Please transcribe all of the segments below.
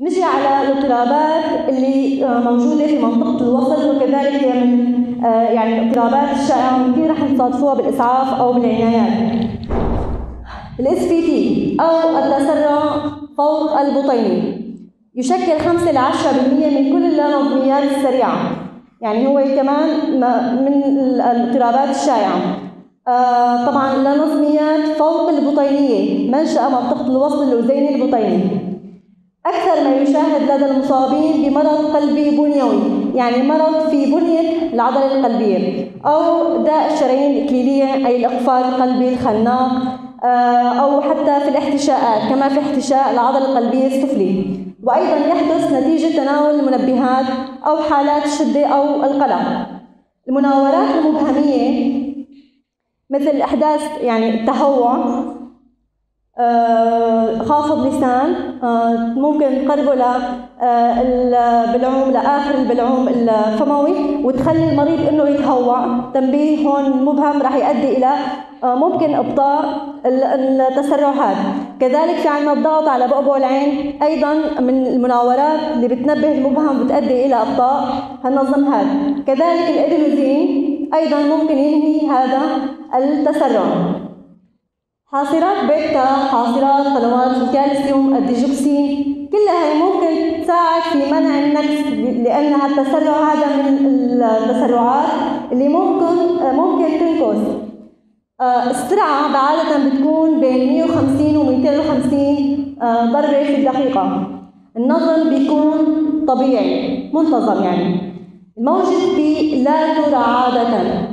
نجي على الاضطرابات اللي آه، موجودة في منطقة الوصل وكذلك هي من آه، يعني الاضطرابات الشائعة كثير رح تصادفوها بالإسعاف أو بالعنايات. الإس بي تي أو التسرع فوق البطيني يشكل 5 ل 10% من كل اللانظميات السريعة. يعني هو كمان من الاضطرابات الشائعة. آه طبعا اللانظميات فوق البطينية. منشأ منطقة الوصل اللوزيني البطيني أكثر ما يشاهد لدى المصابين بمرض قلبي بنيوي يعني مرض في بنية العضلة القلبية أو داء الشرايين الإكليلية أي الإقفال القلبي الخناق آه، أو حتى في الاحتشاءات كما في احتشاء العضلة القلبية السفلي. وأيضا يحدث نتيجة تناول المنبهات أو حالات الشدة أو القلق. المناورات المبهمية مثل أحداث يعني التهوع خافض لسان آه، ممكن نقربه البلعوم لآخر البلعوم الفموي وتخلي المريض إنه يتهوع تنبيه هون مبهم راح يؤدي إلى آه، ممكن إبطاء التسرعات. كذلك في عندنا الضغط على بؤبؤ العين أيضا من المناورات اللي بتنبه المبهم بتؤدي إلى إبطاء هالنظم هذا كذلك الادينوزين أيضا ممكن ينهي هذا التسرع. حاصرات بيتا حاصرات قنوات الكالسيوم الديجوكسين كلها هي ممكن تساعد في منع النكس لانها التسرع هذا من التسرعات اللي ممكن ممكن تنكس آه، السرعة عادة بتكون بين 150 و 250 آه، ضربة في الدقيقة. النظم بيكون طبيعي منتظم يعني. الموجة P لا ترى عادة.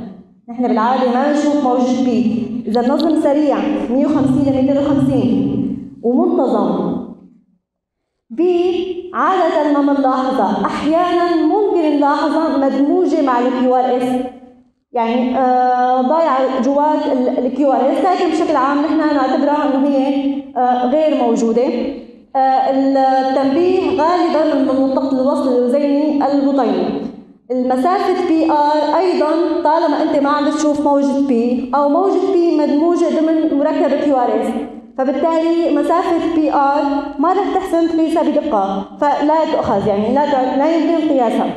نحن بالعادة ما نشوف موجة P. إذا النظم سريع 150 ل 250 ومنتظم. P عادة ما بنلاحظها أحيانا ممكن نلاحظها مدموجة مع ال QRS يعني آه ضايعة جوات ال QRS لكن بشكل عام نحن نعتبرها إنه هي آه غير موجودة. آه التنبيه غالبا من منطقة الوصل الأذيني البطيني المسافة PR أيضا طالما أنت ما عم تشوف موجة P أو موجة P مدموجة ضمن مركب S فبالتالي مسافة PR ما رح تحسن تقيسها بدقة فلا تؤخذ يعني لا لا يمكن قياسها.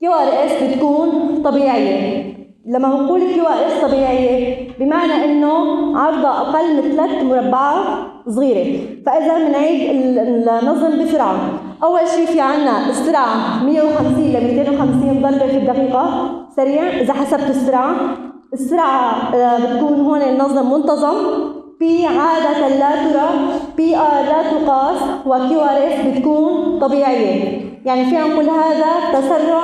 QRS بتكون طبيعية. لما بنقول Q طبيعية بمعنى إنه عرضها أقل من ثلاث مربعات صغيرة. فإذا بنعيد النظم بسرعة. أول شيء في عنا السرعة 150 ل 250 ضربة في الدقيقة. سريع إذا حسبت السرعة السرعة آه، بتكون هون النظم منتظم. P عادة لا ترى. PR لا تقاس. و QRS بتكون طبيعية. يعني فينا نقول هذا تسرع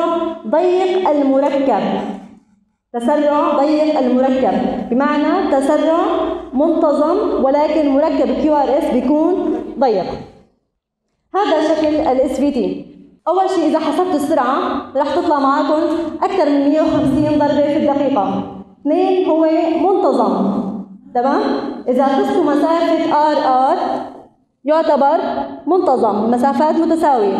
ضيق المركب. تسرع ضيق المركب. بمعنى تسرع منتظم ولكن مركب QRS بيكون ضيق. هذا شكل ال SVT أول شيء إذا حسبت السرعة رح تطلع معكم أكثر من 150 ضربة في الدقيقة. اثنين هو منتظم. تمام؟ إذا قستوا مسافة RR يعتبر منتظم مسافات متساوية.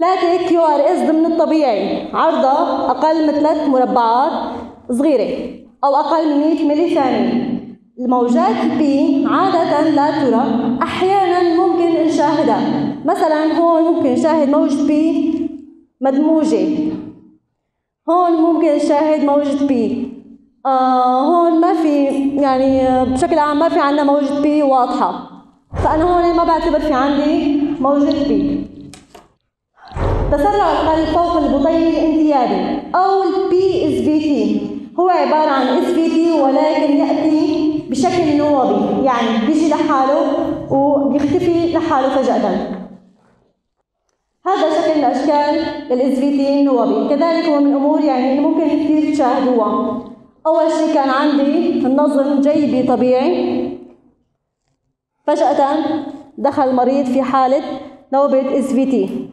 ثلاثة QRS ضمن الطبيعي. عرضها أقل من ثلاث مربعات. صغيرة أو أقل من 100 ملي ثانية. الموجات P عادة لا ترى أحيانا ممكن نشاهدها. مثلا هون ممكن نشاهد موجة P مدموجة. هون ممكن نشاهد موجة P آه هون ما في يعني بشكل عام ما في عندنا موجة P واضحة. فأنا هون ما بعتبر في عندي موجة P تسرع القلب فوق البطين الانتيابي أو ال PSVT هو عبارة عن SVT ولكن يأتي بشكل نوبي يعني بيجي لحاله وبيختفي لحاله فجأة. هذا شكل من ال SVT النوبي كذلك هو من الأمور يعني ممكن كثير تشاهدوها. أول شيء كان عندي النظم جيبي طبيعي. فجأة دخل المريض في حالة نوبة SVT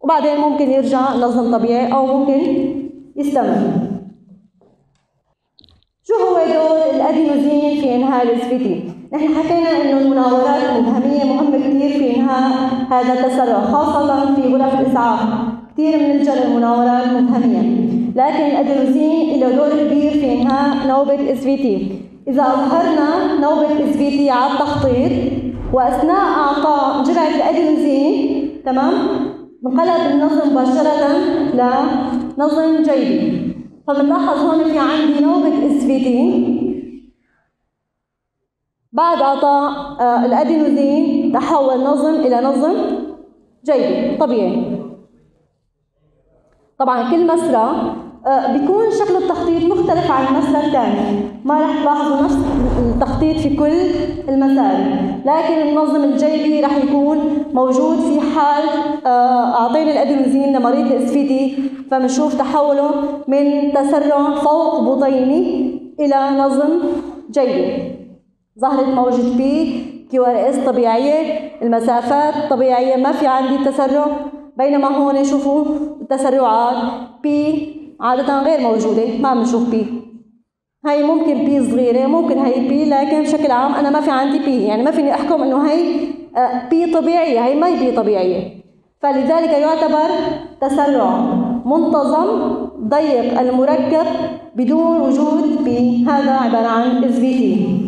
وبعدين ممكن يرجع نظم طبيعي أو ممكن يستمر. دور الادينوزين في إنهاء الاسفيتي؟ نحن حكينا انه المناورات المبهمية مهمة كثير في إنهاء هذا التسرع خاصة في غرف الإسعاف. كثير بنلجا للمناورات المبهميه لكن الادينوزين له دور كبير في إنهاء نوبة اسفيتي إذا أظهرنا نوبة اسفيتي على التخطيط وأثناء أعطاء جرعة الادينوزين تمام؟ انقلب النظم مباشرة لنظم جيبي فبنلاحظ هون في عندي نوبة SVT بعد أعطاء آه، الأدينوزين تحول نظم إلى نظم جيبي طبيعي. طبعا كل مسرى بيكون شكل التخطيط مختلف عن المسرى الثاني ما رح تلاحظوا نفس التخطيط في كل المساري لكن النظم الجيبي رح يكون موجود في حال آه، اعطينا الادينوزين لمريض ال SVT فبنشوف تحوله من تسرع فوق بطيني إلى نظم جيبي. ظهرت موجة P QRS طبيعية. المسافات طبيعية ما في عندي تسرع. بينما هون شوفوا التسرعات P عادة غير موجودة ما بنشوف P هاي ممكن P صغيرة ممكن هاي P لكن بشكل عام أنا ما في عندي P. يعني ما فيني أحكم إنه هي P آه، طبيعية. هي ما P طبيعية. فلذلك يعتبر تسرع منتظم ضيق المركب بدون وجود P. هذا عبارة عن T.